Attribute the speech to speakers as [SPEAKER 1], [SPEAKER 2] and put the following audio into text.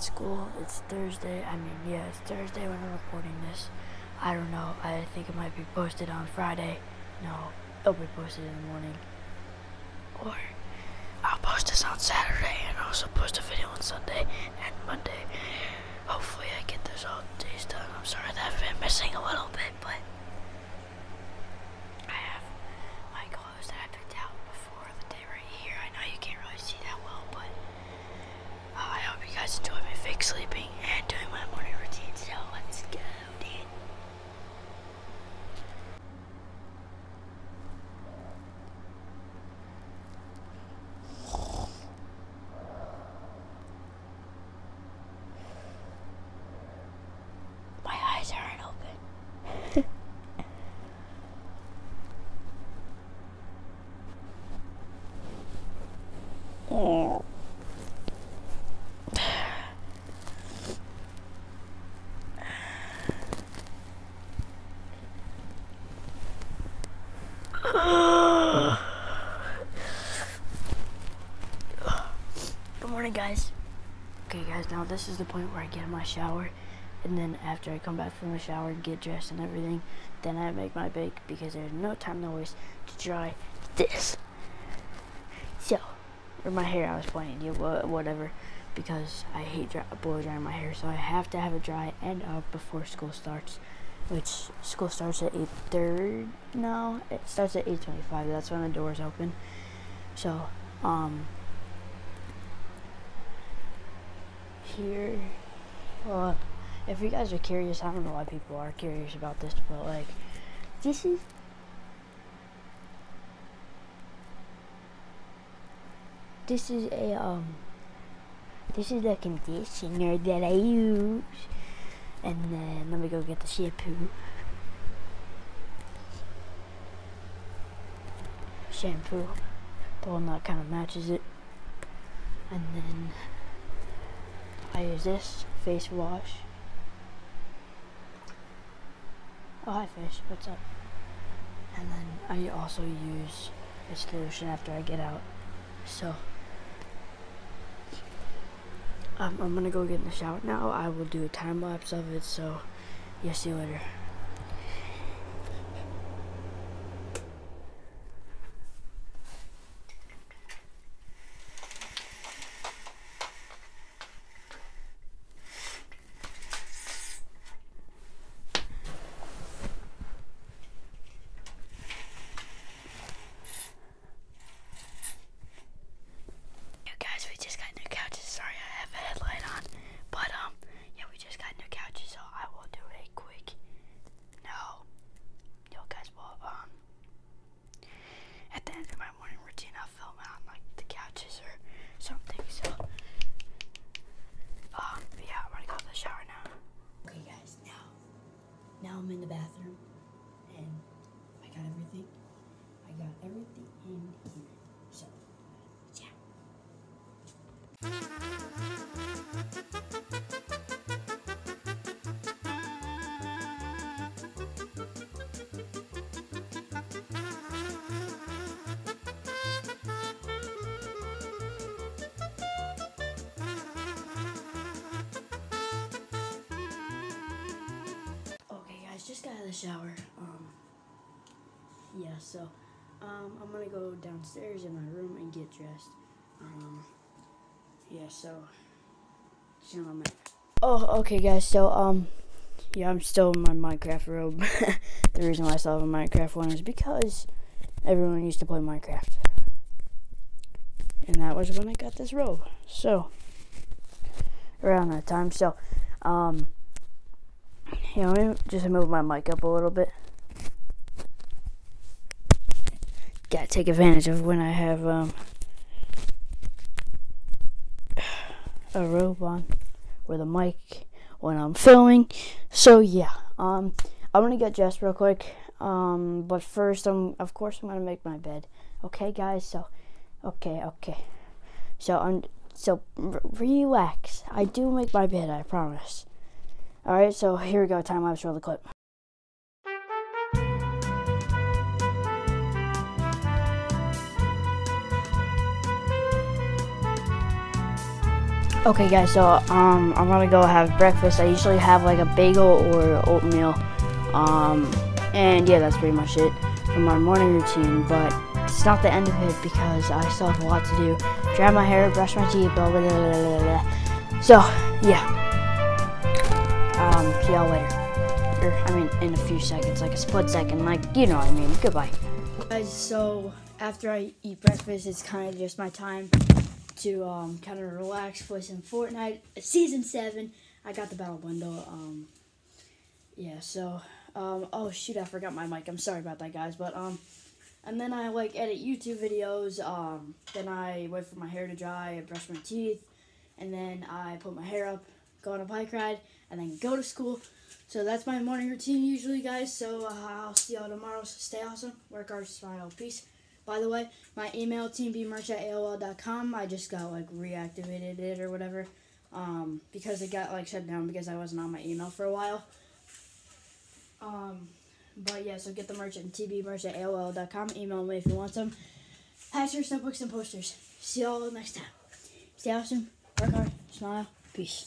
[SPEAKER 1] school. It's Thursday. I mean, yeah, it's Thursday when I'm recording this. I don't know. I think it might be posted on Friday. No, it'll be posted in the morning. Or I'll post this on Saturday and also post a video on Sunday and Monday. Hopefully I get this all days done. I'm sorry that I've been missing a little bit, but I have my clothes that I picked out before the day right here. I know you can't really see that well, but uh, I hope you guys enjoy me fake sleeping and doing my morning routine. So let's go, dude. My eyes aren't open. oh. Good morning, guys. Okay, guys, now this is the point where I get in my shower, and then after I come back from the shower and get dressed and everything, then I make my bake because there's no time to waste to dry this. So, or my hair, I was pointing, wha- whatever, because I hate dry, blow drying my hair, so I have to have it dry and out before school starts, which school starts at 8.30 now, it starts at 8.25, that's when the doors open, so, um, here, well, if you guys are curious, I don't know why people are curious about this, but like, this is this is a um this is the conditioner that I use and then let me go get the shampoo. Shampoo. The one that kind of matches it. And then I use this face wash. Oh hi fish what's up? And then I also use a solution after I get out. So um, I'm gonna go get in the shower now. I will do a time lapse of it. So, yeah, see you later. Yeah, guys, we just got new couches. Sorry, I have a headlight on, but um, yeah, we just got new couches, so I will do a quick. No, yo, guys, well, um, at the end of my morning routine, I'll film it on like the couches or something. So, um, but yeah, I'm gonna go to the shower now. Okay, guys, now, now I'm in the bathroom, the shower. Um, yeah, so, um, I'm gonna go downstairs in my room and get dressed. Um, yeah, so. Oh, okay, guys. So, um, yeah, I'm still in my Minecraft robe. the reason why I still have a Minecraft one is because everyone used to play Minecraft, and that was when I got this robe. So, around that time. So, um. Yeah, let me just move my mic up a little bit. Gotta take advantage of when I have um, a robe on with a mic when I'm filming. So yeah, um, I'm gonna get dressed real quick. Um, but first, I'm of course I'm gonna make my bed. Okay, guys. So, okay, okay. So I'm so relax. I do make my bed. I promise. All right, so here we go. Time lapse roll the clip. Okay, guys, so um, I'm gonna go have breakfast. I usually have like a bagel or oatmeal, um, and yeah, that's pretty much it for my morning routine. But it's not the end of it because I still have a lot to do. Dry my hair, brush my teeth, blah blah blah blah. blah. So yeah, y'all later. I mean, in a few seconds, like a split second, like you know what I mean. Goodbye. Guys, so after I eat breakfast, it's kind of just my time to um, kind of relax, play some Fortnite. Season 7, I got the battle bundle. Um, yeah, so, um, oh shoot, I forgot my mic. I'm sorry about that, guys. But, um, and then I, like, edit YouTube videos. Um, then I wait for my hair to dry, I brush my teeth, and then I put my hair up, go on a bike ride, and then go to school. So that's my morning routine usually, guys. So uh, I'll see y'all tomorrow. So stay awesome, work hard, smile, peace. By the way, my email teambmerch at AOL.com. I just got like reactivated it or whatever. Um, because it got like shut down because I wasn't on my email for a while. Um, but yeah, so get the merch at tbmerch at AOL.com. Email me if you want some. Hashers, notebooks, and posters. See y'all next time. Stay awesome, work hard, smile, peace.